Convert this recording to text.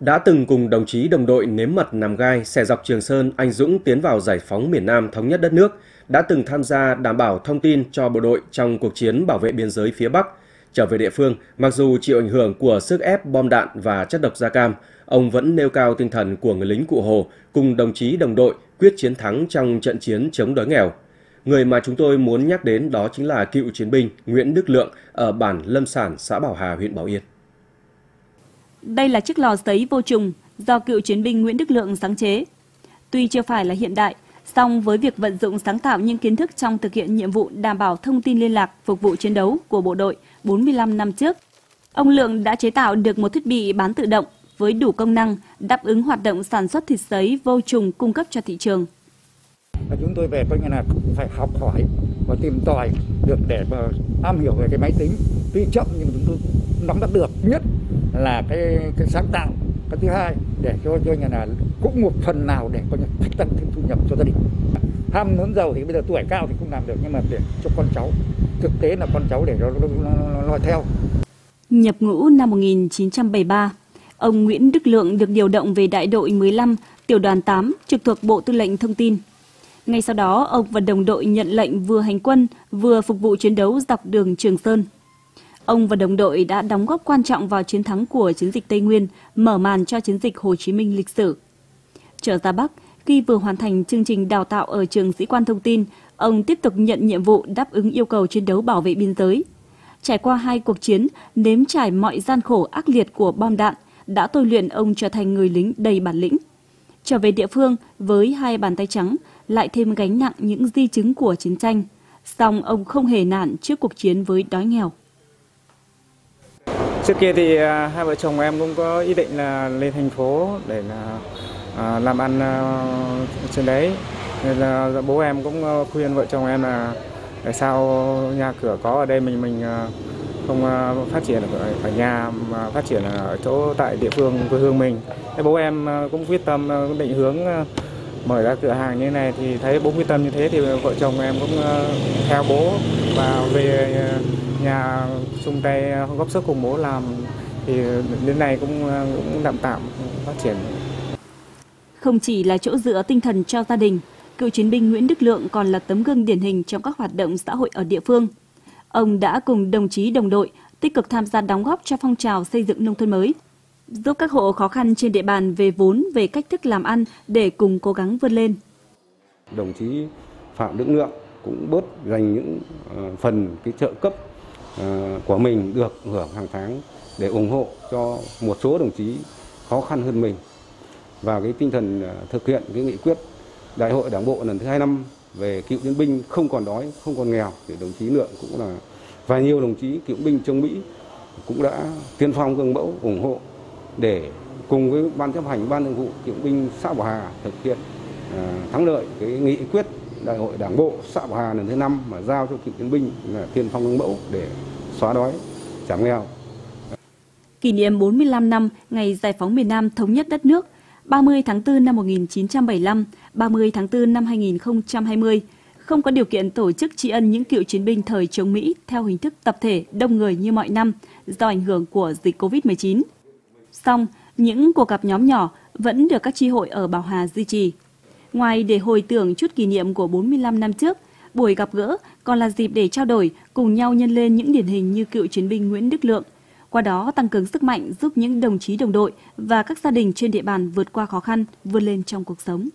Đã từng cùng đồng chí đồng đội nếm mật nằm gai, xẻ dọc Trường Sơn, anh Dũng tiến vào giải phóng miền Nam thống nhất đất nước, đã từng tham gia đảm bảo thông tin cho bộ đội trong cuộc chiến bảo vệ biên giới phía Bắc. Trở về địa phương, mặc dù chịu ảnh hưởng của sức ép bom đạn và chất độc da cam, ông vẫn nêu cao tinh thần của người lính cụ Hồ cùng đồng chí đồng đội quyết chiến thắng trong trận chiến chống đói nghèo. Người mà chúng tôi muốn nhắc đến đó chính là cựu chiến binh Nguyễn Đức Lượng ở bản Lâm Sản, xã Bảo Hà, huyện Bảo Yên. Đây là chiếc lò sấy vô trùng do cựu chiến binh Nguyễn Đức Lượng sáng chế. Tuy chưa phải là hiện đại, song với việc vận dụng sáng tạo những kiến thức trong thực hiện nhiệm vụ đảm bảo thông tin liên lạc phục vụ chiến đấu của bộ đội 45 năm trước, ông Lượng đã chế tạo được một thiết bị bán tự động với đủ công năng đáp ứng hoạt động sản xuất thịt sấy vô trùng cung cấp cho thị trường. Chúng tôi về coi như là phải học hỏi và tìm tòi được để mà am hiểu về cái máy tính. Tuy chậm nhưng chúng tôi nắm bắt được nhất là cái cái sáng tạo cái thứ hai để cho cho nhà là cũng một phần nào để có thích tăng thêm thu nhập cho gia đình. Ham muốn giàu thì bây giờ tuổi cao thì không làm được nhưng mà để cho con cháu thực tế là con cháu để nó, nó, nó, nó theo. Nhập ngũ năm 1973 ông Nguyễn Đức Lượng được điều động về đại đội 15 tiểu đoàn 8 trực thuộc Bộ Tư lệnh Thông tin. Ngay sau đó ông và đồng đội nhận lệnh vừa hành quân vừa phục vụ chiến đấu dọc đường Trường Sơn. Ông và đồng đội đã đóng góp quan trọng vào chiến thắng của chiến dịch Tây Nguyên, mở màn cho chiến dịch Hồ Chí Minh lịch sử. Trở ra Bắc, khi vừa hoàn thành chương trình đào tạo ở trường sĩ quan thông tin, ông tiếp tục nhận nhiệm vụ đáp ứng yêu cầu chiến đấu bảo vệ biên giới. Trải qua hai cuộc chiến, nếm trải mọi gian khổ ác liệt của bom đạn, đã tôi luyện ông trở thành người lính đầy bản lĩnh. Trở về địa phương với hai bàn tay trắng, lại thêm gánh nặng những di chứng của chiến tranh. Song ông không hề nản trước cuộc chiến với đói nghèo. Trước kia thì à, hai vợ chồng em cũng có ý định là lên thành phố để là à, làm ăn à, trên đấy. Nên là dạ, bố em cũng ờ, khuyên vợ chồng em là tại sao nhà cửa có ở đây mình mình không à, phát triển ở, ở nhà mà phát triển ở chỗ tại địa phương quê hương mình. Thế bố em cũng quyết tâm định hướng mở ra cửa hàng như này thì thấy bố quyết tâm như thế thì vợ chồng em cũng theo bố và về nhà chung tay góp sức cùng bố làm thì đến nay cũng cũng tạm tạm phát triển. Không chỉ là chỗ dựa tinh thần cho gia đình, cựu chiến binh Nguyễn Đức Lượng còn là tấm gương điển hình trong các hoạt động xã hội ở địa phương. Ông đã cùng đồng chí đồng đội tích cực tham gia đóng góp cho phong trào xây dựng nông thôn mới, giúp các hộ khó khăn trên địa bàn về vốn, về cách thức làm ăn để cùng cố gắng vươn lên. Đồng chí Phạm Đức Lượng cũng bớt dành những ờ, phần cái trợ cấp Ờ, của mình được hưởng hàng tháng để ủng hộ cho một số đồng chí khó khăn hơn mình. Và cái tinh thần ờ, thực hiện cái nghị quyết đại hội đảng bộ lần thứ hai năm về cựu chiến binh không còn đói, không còn nghèo thì đồng chí lượng cũng là, và nhiều đồng chí cựu binh trong mỹ cũng đã tiên phong gương mẫu ủng hộ để cùng với ban chấp hành, ban thường vụ cựu binh xã Bảo Hà thực hiện ờ, thắng lợi cái nghị quyết đại hội đảng bộ xã Bảo Hà lần thứ năm mà giao cho cựu chiến binh là tiên phong gương mẫu để xóa đói giảm nghèo. Kỷ niệm 45 năm ngày giải phóng miền Nam thống nhất đất nước 30 tháng 4 năm 1975, 30 tháng 4 năm 2020 không có điều kiện tổ chức tri ân những cựu chiến binh thời chống Mỹ theo hình thức tập thể đông người như mọi năm do ảnh hưởng của dịch COVID-19. Song, những cuộc gặp nhóm nhỏ vẫn được các tri hội ở Bảo Hà duy trì. Ngoài để hồi tưởng chút kỷ niệm của 45 năm trước, buổi gặp gỡ còn là dịp để trao đổi, cùng nhau nhân lên những điển hình như cựu chiến binh Nguyễn Đức Lượng, qua đó tăng cường sức mạnh giúp những đồng chí đồng đội và các gia đình trên địa bàn vượt qua khó khăn, vươn lên trong cuộc sống.